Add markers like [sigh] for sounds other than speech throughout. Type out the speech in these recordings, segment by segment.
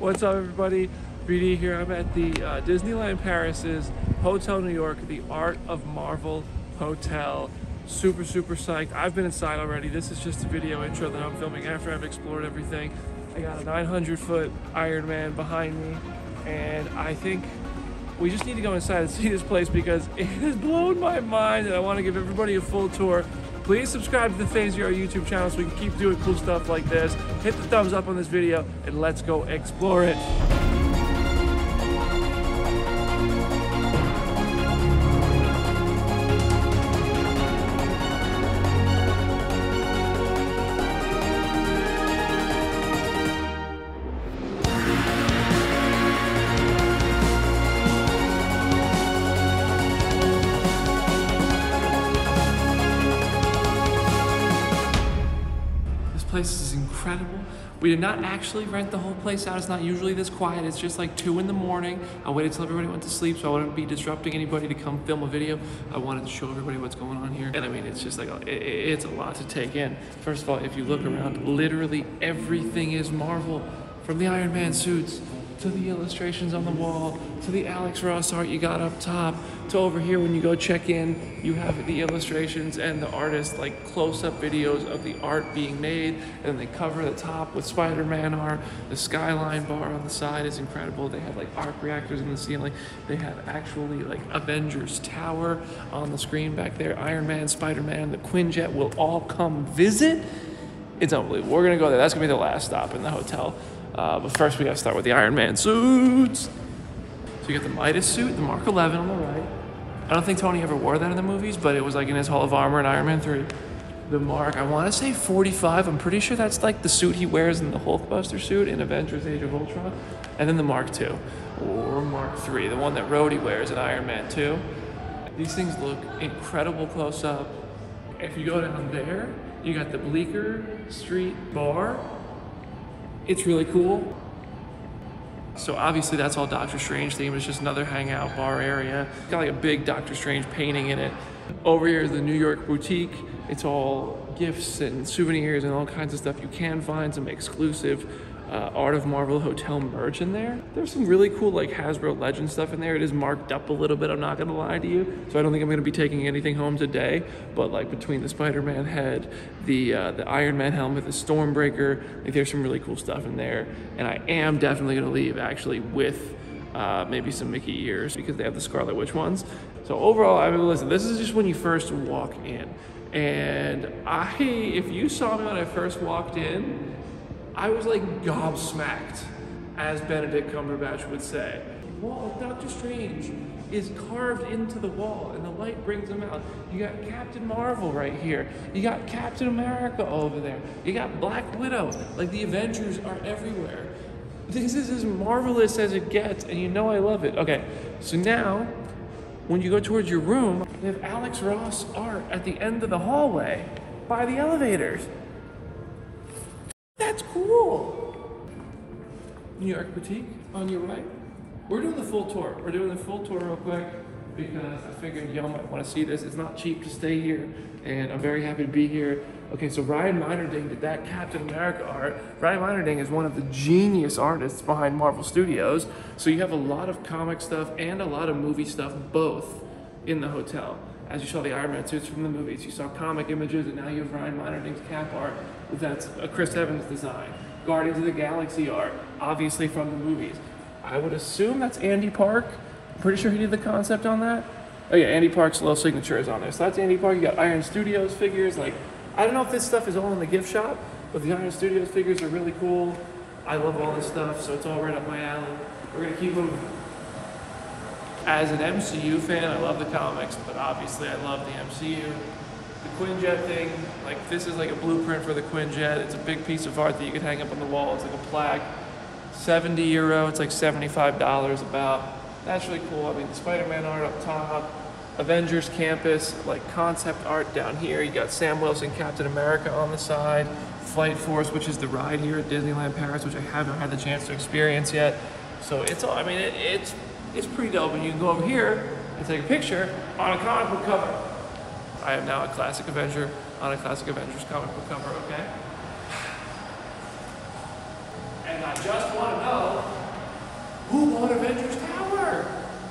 What's up, everybody? BD here. I'm at the uh, Disneyland Paris's Hotel New York, the Art of Marvel Hotel. Super, super psyched. I've been inside already. This is just a video intro that I'm filming after I've explored everything. I got a 900 foot Iron Man behind me, and I think we just need to go inside and [laughs] see this place because it has blown my mind, and I want to give everybody a full tour. Please subscribe to the Phase Zero YouTube channel so we can keep doing cool stuff like this. Hit the thumbs up on this video and let's go explore it. Incredible. We did not actually rent the whole place out. It's not usually this quiet. It's just like two in the morning. I waited till everybody went to sleep, so I wouldn't be disrupting anybody to come film a video. I wanted to show everybody what's going on here. And I mean, it's just like, a, it, it's a lot to take in. First of all, if you look around, literally everything is Marvel. From the Iron Man suits, to the illustrations on the wall, to the Alex Ross art you got up top, to over here when you go check in, you have the illustrations and the artist like close-up videos of the art being made, and they cover the top with Spider-Man art. The skyline bar on the side is incredible. They have like arc reactors in the ceiling. They have actually like Avengers Tower on the screen back there. Iron Man, Spider-Man, the Quinjet will all come visit. It's unbelievable. We're gonna go there. That's gonna be the last stop in the hotel. Uh, but first, we gotta start with the Iron Man suits. So you got the Midas suit, the Mark 11 on the right. I don't think Tony ever wore that in the movies, but it was like in his Hall of Armor in Iron Man 3. The Mark, I want to say 45. I'm pretty sure that's like the suit he wears in the Hulkbuster suit in Avengers: Age of Ultron, and then the Mark 2 or Mark 3, the one that Rhodey wears in Iron Man 2. These things look incredible close up. If you go down there, you got the Bleecker Street Bar. It's really cool. So obviously that's all Doctor Strange theme. It's just another hangout bar area. Got like a big Doctor Strange painting in it. Over here is the New York boutique. It's all gifts and souvenirs and all kinds of stuff. You can find some exclusive uh, Art of Marvel hotel merch in there. There's some really cool like Hasbro Legend stuff in there. It is marked up a little bit. I'm not gonna lie to you. So I don't think I'm gonna be taking anything home today. But like between the Spider-Man head, the uh, the Iron Man helmet, the Stormbreaker, like there's some really cool stuff in there. And I am definitely gonna leave actually with uh, maybe some Mickey ears because they have the Scarlet Witch ones. So overall, I mean, listen, this is just when you first walk in. And I, if you saw me when I first walked in, I was like gobsmacked, as Benedict Cumberbatch would say. The wall of Doctor Strange is carved into the wall and the light brings them out. You got Captain Marvel right here. You got Captain America over there. You got Black Widow. Like the Avengers are everywhere. This is as marvelous as it gets, and you know I love it. Okay, so now when you go towards your room, they have Alex Ross art at the end of the hallway by the elevators. That's cool. New York Boutique on your right. We're doing the full tour. We're doing the full tour real quick because I figured y'all might want to see this. It's not cheap to stay here, and I'm very happy to be here. Okay, so Ryan Meinerding did that Captain America art. Ryan Meinerding is one of the genius artists behind Marvel Studios. So you have a lot of comic stuff and a lot of movie stuff both in the hotel. As you saw the Iron Man suits from the movies, you saw comic images, and now you have Ryan Meinerding's cap art. That's a Chris Evans design. Guardians of the Galaxy art, obviously from the movies. I would assume that's Andy Park. I'm pretty sure he did the concept on that. Oh yeah, Andy Park's little signature is on there. So that's Andy Park. You got Iron Studios figures. Like, I don't know if this stuff is all in the gift shop, but the Iron Studios figures are really cool. I love all this stuff, so it's all right up my alley. We're gonna keep them as an MCU fan, I love the comics, but obviously I love the MCU. The Quinjet thing, like this is like a blueprint for the Quinjet. It's a big piece of art that you could hang up on the wall. It's like a plaque. 70 euro, it's like $75 about. That's really cool. I mean, Spider-Man art up top, Avengers Campus, like concept art down here. You got Sam Wilson, Captain America on the side, Flight Force, which is the ride here at Disneyland Paris, which I haven't had the chance to experience yet. So it's all, I mean, it, it's it's pretty dope, and you can go over here and take a picture on a comic book cover. I am now a classic Avenger on a classic Avengers comic book cover, okay? And I just want to know who won Avengers Tower?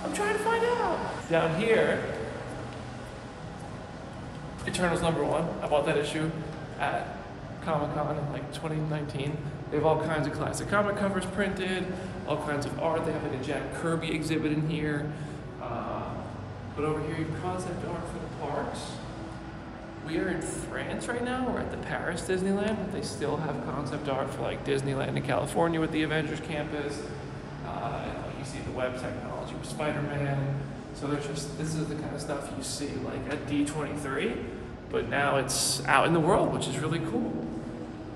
I'm trying to find out. Down here, Eternals number one. I bought that issue at Comic Con in like 2019. They have all kinds of classic comic covers printed, all kinds of art. They have like a Jack Kirby exhibit in here. Uh, but over here, you have concept art for the parks. We are in France right now. We're at the Paris Disneyland, but they still have concept art for like Disneyland in California with the Avengers campus. Uh, you see the web technology with Spider-Man. So there's just this is the kind of stuff you see like at D23, but now it's out in the world, which is really cool.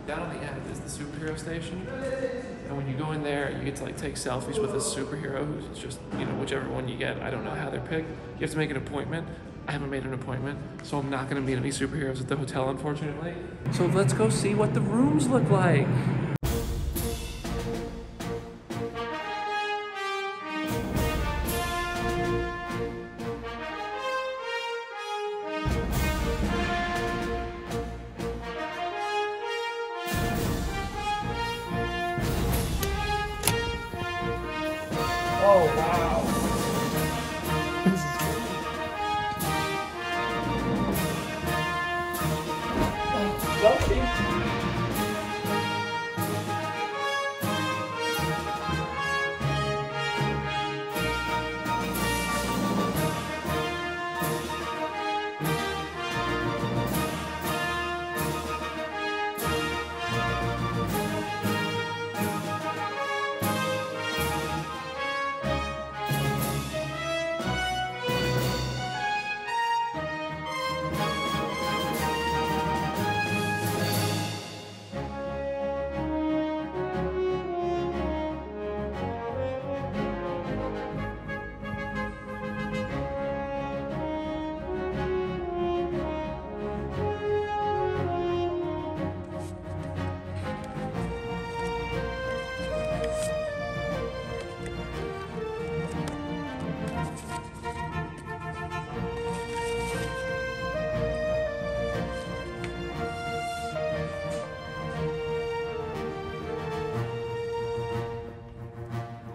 Down on the end is the superhero station, and when you go in there, you get to like take selfies with a superhero who's just you know whichever one you get. I don't know how they're picked. You have to make an appointment. I haven't made an appointment, so I'm not gonna meet any superheroes at the hotel, unfortunately. So let's go see what the rooms look like.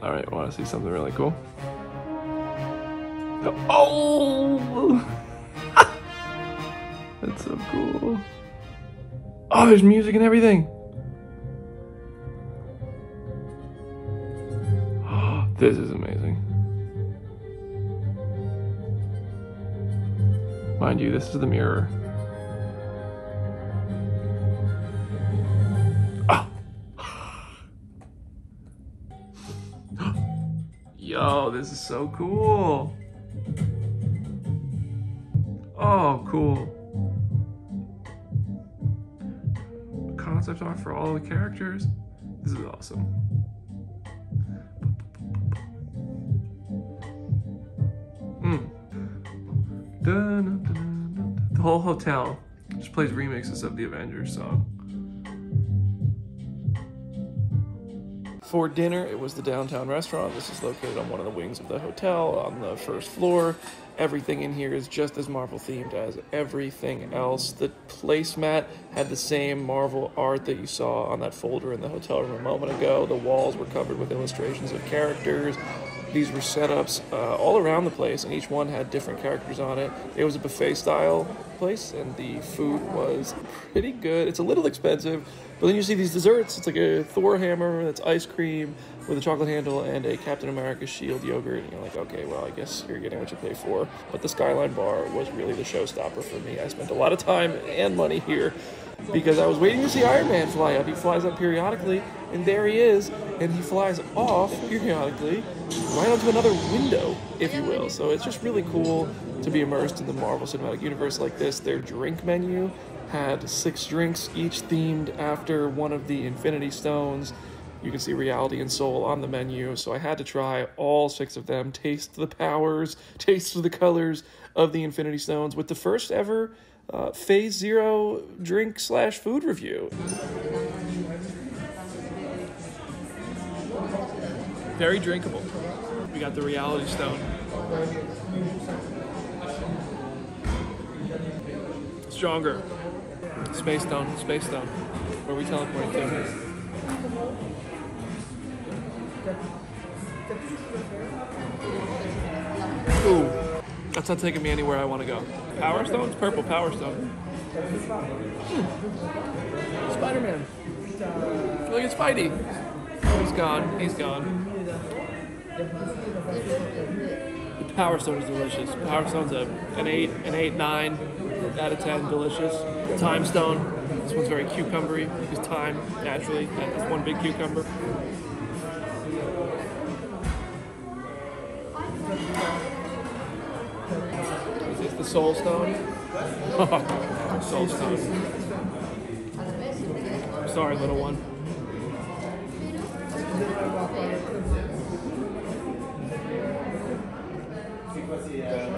All right, want to see something really cool? Oh! [laughs] That's so cool. Oh, there's music and everything. [gasps] this is amazing. Mind you, this is the mirror. So cool. Oh, cool. Concept art for all the characters. This is awesome. Mm. Dun, dun, dun. The whole hotel just plays remixes of the Avengers song. For dinner, it was the downtown restaurant. This is located on one of the wings of the hotel on the first floor. Everything in here is just as Marvel themed as everything else. The placemat had the same Marvel art that you saw on that folder in the hotel room a moment ago. The walls were covered with illustrations of characters. These were setups uh, all around the place, and each one had different characters on it. It was a buffet style place, and the food was pretty good. It's a little expensive, but then you see these desserts. It's like a Thor hammer that's ice cream with a chocolate handle and a Captain America shield yogurt. And you're like, okay, well, I guess you're getting what you pay for. But the Skyline Bar was really the showstopper for me. I spent a lot of time and money here because I was waiting to see Iron Man fly up. He flies up periodically, and there he is, and he flies off periodically right onto another window, if you will. So it's just really cool to be immersed in the Marvel Cinematic Universe like this. Their drink menu had six drinks, each themed after one of the Infinity Stones. You can see Reality and Soul on the menu, so I had to try all six of them, taste the powers, [laughs] taste the colors of the Infinity Stones with the first ever uh, Phase Zero drink slash food review. Very drinkable. We got the Reality Stone. Stronger. Space Stone, Space Stone. Where we teleporting to? Ooh, that's not taking me anywhere I want to go. Power Stone's purple Power Stone. Hmm. Spider-Man. Look at Spidey. He's gone. He's gone. The Power Stone is delicious. Power Stone's a, an 8, an 8, 9 out of 10. Delicious. Time Stone. This one's very cucumbery because time, naturally, that's one big cucumber. The Soul Stone? Soul [laughs] Stone. Sorry, little one.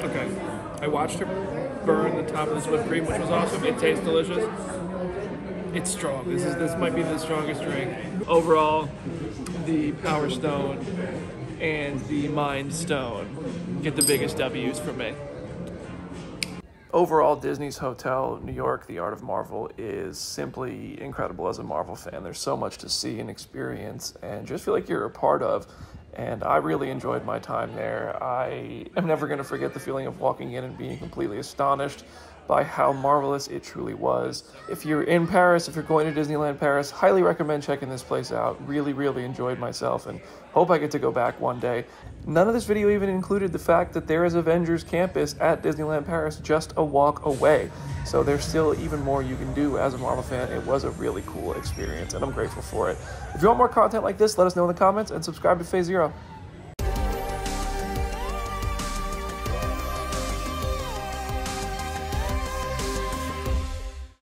Okay. I watched her burn the top of this whipped cream, which was awesome. It tastes delicious. It's strong. This is this might be the strongest drink. Overall, the Power Stone and the Mind Stone get the biggest W's for me. Overall, Disney's Hotel New York, The Art of Marvel, is simply incredible as a Marvel fan. There's so much to see and experience, and just feel like you're a part of. And I really enjoyed my time there. I am never going to forget the feeling of walking in and being completely astonished by how marvelous it truly was. If you're in Paris, if you're going to Disneyland Paris, highly recommend checking this place out. Really, really enjoyed myself and hope I get to go back one day. None of this video even included the fact that there is Avengers Campus at Disneyland Paris just a walk away. So there's still even more you can do as a Marvel fan. It was a really cool experience and I'm grateful for it. If you want more content like this, let us know in the comments and subscribe to Phase Zero.